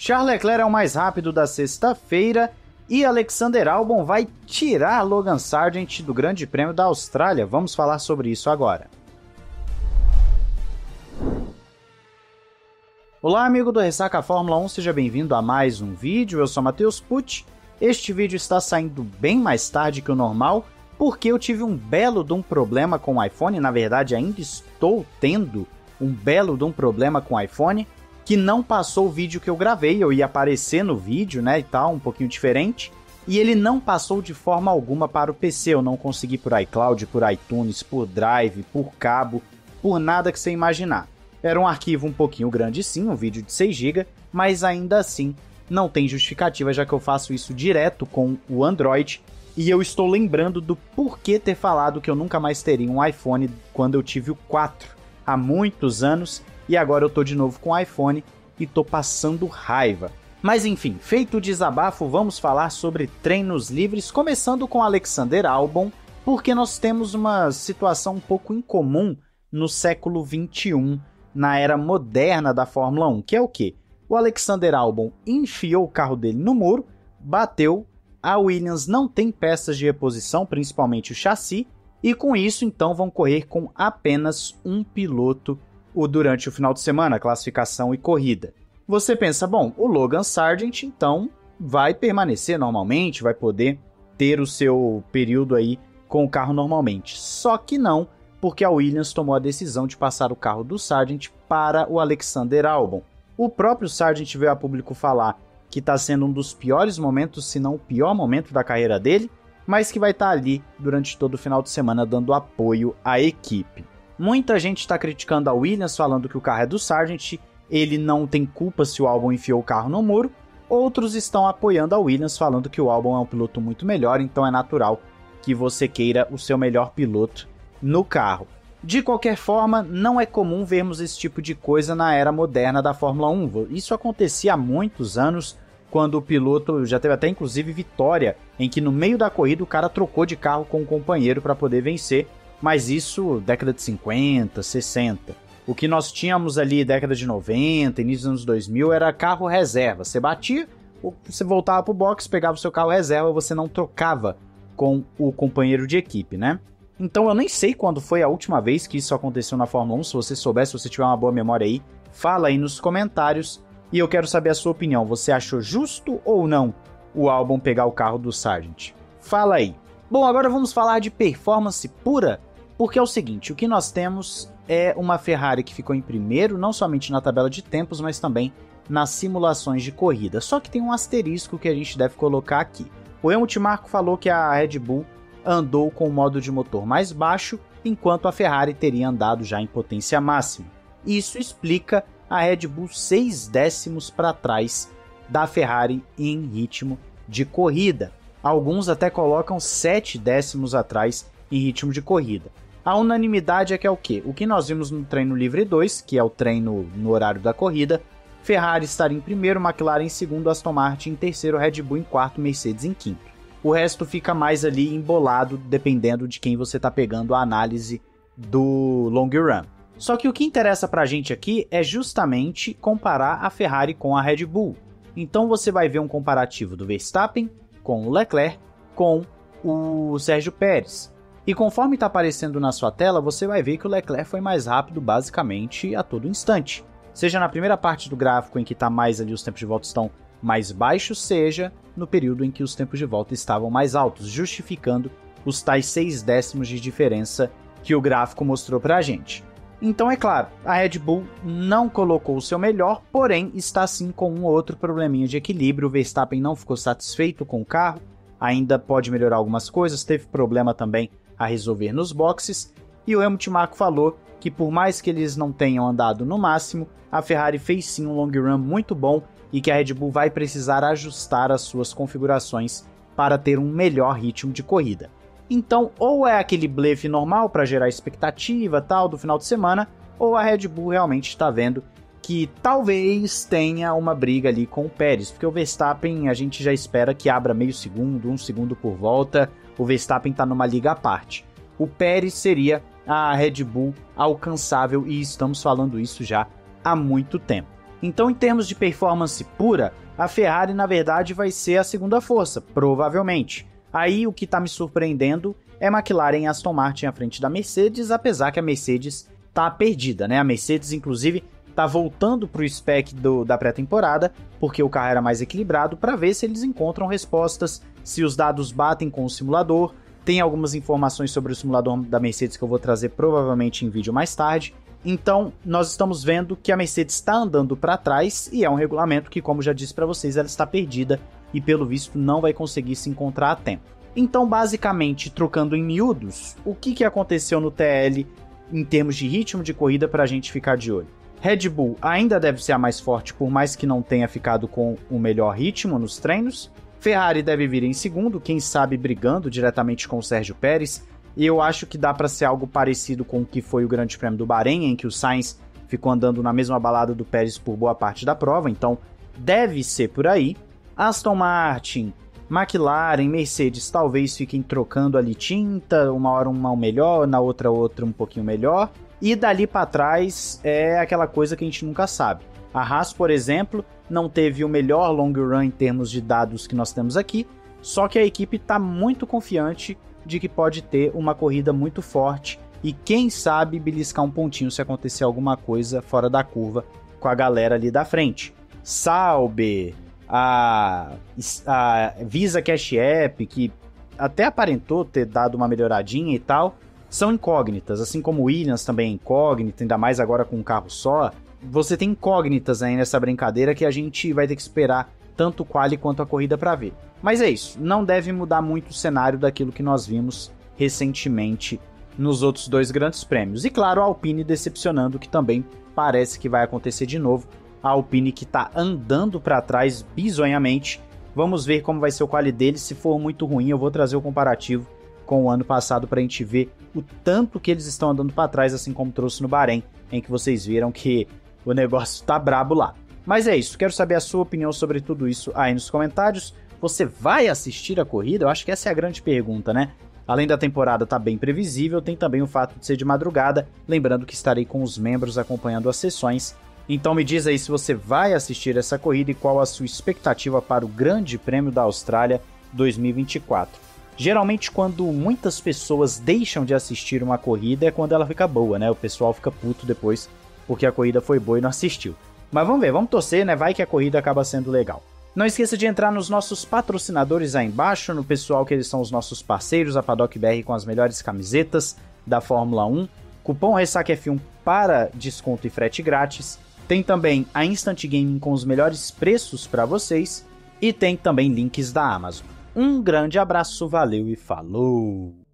Charles Leclerc é o mais rápido da sexta-feira e Alexander Albon vai tirar Logan Sargent do Grande Prêmio da Austrália. Vamos falar sobre isso agora. Olá, amigo do Ressaca Fórmula 1, seja bem-vindo a mais um vídeo. Eu sou Matheus Pucci. Este vídeo está saindo bem mais tarde que o normal, porque eu tive um belo de um problema com o iPhone, na verdade ainda estou tendo um belo de um problema com o iPhone, que não passou o vídeo que eu gravei, eu ia aparecer no vídeo, né, e tal, um pouquinho diferente, e ele não passou de forma alguma para o PC, eu não consegui por iCloud, por iTunes, por Drive, por cabo, por nada que você imaginar. Era um arquivo um pouquinho grande sim, um vídeo de 6 GB, mas ainda assim não tem justificativa, já que eu faço isso direto com o Android, e eu estou lembrando do porquê ter falado que eu nunca mais teria um iPhone quando eu tive o 4, há muitos anos, e agora eu tô de novo com o iPhone e tô passando raiva. Mas enfim, feito o desabafo, vamos falar sobre treinos livres, começando com Alexander Albon, porque nós temos uma situação um pouco incomum no século 21, na era moderna da Fórmula 1, que é o que? O Alexander Albon enfiou o carro dele no muro, bateu, a Williams não tem peças de reposição, principalmente o chassi, e com isso então vão correr com apenas um piloto o durante o final de semana, classificação e corrida. Você pensa, bom, o Logan Sargent então vai permanecer normalmente, vai poder ter o seu período aí com o carro normalmente. Só que não, porque a Williams tomou a decisão de passar o carro do Sargent para o Alexander Albon. O próprio Sargent veio a público falar que está sendo um dos piores momentos, se não o pior momento da carreira dele, mas que vai estar tá ali durante todo o final de semana dando apoio à equipe. Muita gente está criticando a Williams, falando que o carro é do Sargent, ele não tem culpa se o álbum enfiou o carro no muro. Outros estão apoiando a Williams, falando que o álbum é um piloto muito melhor, então é natural que você queira o seu melhor piloto no carro. De qualquer forma, não é comum vermos esse tipo de coisa na era moderna da Fórmula 1. Isso acontecia há muitos anos, quando o piloto já teve até inclusive vitória, em que no meio da corrida o cara trocou de carro com o companheiro para poder vencer mas isso década de 50, 60. O que nós tínhamos ali década de 90, início dos anos 2000 era carro reserva. Você batia, você voltava pro box, pegava o seu carro reserva, você não trocava com o companheiro de equipe, né? Então eu nem sei quando foi a última vez que isso aconteceu na Fórmula 1. Se você souber, se você tiver uma boa memória aí, fala aí nos comentários. E eu quero saber a sua opinião. Você achou justo ou não o álbum pegar o carro do Sargent? Fala aí. Bom, agora vamos falar de performance pura porque é o seguinte, o que nós temos é uma Ferrari que ficou em primeiro, não somente na tabela de tempos, mas também nas simulações de corrida. Só que tem um asterisco que a gente deve colocar aqui. O Helmut Marko falou que a Red Bull andou com o modo de motor mais baixo, enquanto a Ferrari teria andado já em potência máxima. Isso explica a Red Bull seis décimos para trás da Ferrari em ritmo de corrida. Alguns até colocam sete décimos atrás em ritmo de corrida. A unanimidade é que é o quê? O que nós vimos no treino livre 2, que é o treino no horário da corrida, Ferrari estaria em primeiro, McLaren em segundo, Aston Martin em terceiro, Red Bull em quarto, Mercedes em quinto. O resto fica mais ali embolado, dependendo de quem você está pegando a análise do long run. Só que o que interessa para a gente aqui é justamente comparar a Ferrari com a Red Bull. Então você vai ver um comparativo do Verstappen com o Leclerc com o Sérgio Pérez. E conforme está aparecendo na sua tela, você vai ver que o Leclerc foi mais rápido basicamente a todo instante. Seja na primeira parte do gráfico em que está mais ali os tempos de volta estão mais baixos, seja no período em que os tempos de volta estavam mais altos, justificando os tais 6 décimos de diferença que o gráfico mostrou para a gente. Então é claro, a Red Bull não colocou o seu melhor, porém está sim com um outro probleminha de equilíbrio. O Verstappen não ficou satisfeito com o carro, ainda pode melhorar algumas coisas, teve problema também a resolver nos boxes, e o Helmut Marko falou que por mais que eles não tenham andado no máximo, a Ferrari fez sim um long run muito bom e que a Red Bull vai precisar ajustar as suas configurações para ter um melhor ritmo de corrida. Então, ou é aquele blefe normal para gerar expectativa tal do final de semana, ou a Red Bull realmente está vendo que talvez tenha uma briga ali com o Pérez, porque o Verstappen a gente já espera que abra meio segundo, um segundo por volta, o Verstappen está numa liga à parte. O Pérez seria a Red Bull alcançável e estamos falando isso já há muito tempo. Então, em termos de performance pura, a Ferrari na verdade vai ser a segunda força, provavelmente. Aí o que está me surpreendendo é McLaren e Aston Martin à frente da Mercedes, apesar que a Mercedes está perdida, né? A Mercedes, inclusive, está voltando para o spec do, da pré-temporada, porque o carro era mais equilibrado, para ver se eles encontram respostas, se os dados batem com o simulador. Tem algumas informações sobre o simulador da Mercedes que eu vou trazer provavelmente em vídeo mais tarde. Então, nós estamos vendo que a Mercedes está andando para trás e é um regulamento que, como já disse para vocês, ela está perdida e pelo visto não vai conseguir se encontrar a tempo. Então, basicamente, trocando em miúdos, o que, que aconteceu no TL em termos de ritmo de corrida para a gente ficar de olho? Red Bull ainda deve ser a mais forte, por mais que não tenha ficado com o melhor ritmo nos treinos. Ferrari deve vir em segundo, quem sabe brigando diretamente com o Sérgio Pérez. E eu acho que dá para ser algo parecido com o que foi o Grande Prêmio do Bahrein, em que o Sainz ficou andando na mesma balada do Pérez por boa parte da prova, então deve ser por aí. Aston Martin, McLaren, Mercedes talvez fiquem trocando ali tinta, uma hora uma melhor, na outra outra um pouquinho melhor. E dali para trás é aquela coisa que a gente nunca sabe. A Haas, por exemplo, não teve o melhor long run em termos de dados que nós temos aqui, só que a equipe está muito confiante de que pode ter uma corrida muito forte e quem sabe beliscar um pontinho se acontecer alguma coisa fora da curva com a galera ali da frente. Sauber, a, a Visa Cash App, que até aparentou ter dado uma melhoradinha e tal, são incógnitas, assim como Williams também é incógnita, ainda mais agora com um carro só. Você tem incógnitas aí nessa brincadeira que a gente vai ter que esperar tanto o quali quanto a corrida para ver. Mas é isso, não deve mudar muito o cenário daquilo que nós vimos recentemente nos outros dois grandes prêmios. E claro, a Alpine decepcionando, que também parece que vai acontecer de novo a Alpine que está andando para trás bizonhamente. Vamos ver como vai ser o quali dele. Se for muito ruim, eu vou trazer o comparativo com o ano passado para a gente ver o tanto que eles estão andando para trás, assim como trouxe no Bahrein, em que vocês viram que o negócio tá brabo lá. Mas é isso, quero saber a sua opinião sobre tudo isso aí nos comentários. Você vai assistir a corrida? Eu acho que essa é a grande pergunta, né? Além da temporada tá bem previsível, tem também o fato de ser de madrugada, lembrando que estarei com os membros acompanhando as sessões então me diz aí se você vai assistir essa corrida e qual a sua expectativa para o Grande Prêmio da Austrália 2024. Geralmente, quando muitas pessoas deixam de assistir uma corrida, é quando ela fica boa, né? O pessoal fica puto depois porque a corrida foi boa e não assistiu. Mas vamos ver, vamos torcer, né? Vai que a corrida acaba sendo legal. Não esqueça de entrar nos nossos patrocinadores aí embaixo, no pessoal que eles são os nossos parceiros, a Paddock BR com as melhores camisetas da Fórmula 1, cupom RessaqueF1 para desconto e frete grátis, tem também a Instant Gaming com os melhores preços para vocês e tem também links da Amazon. Um grande abraço, valeu e falou!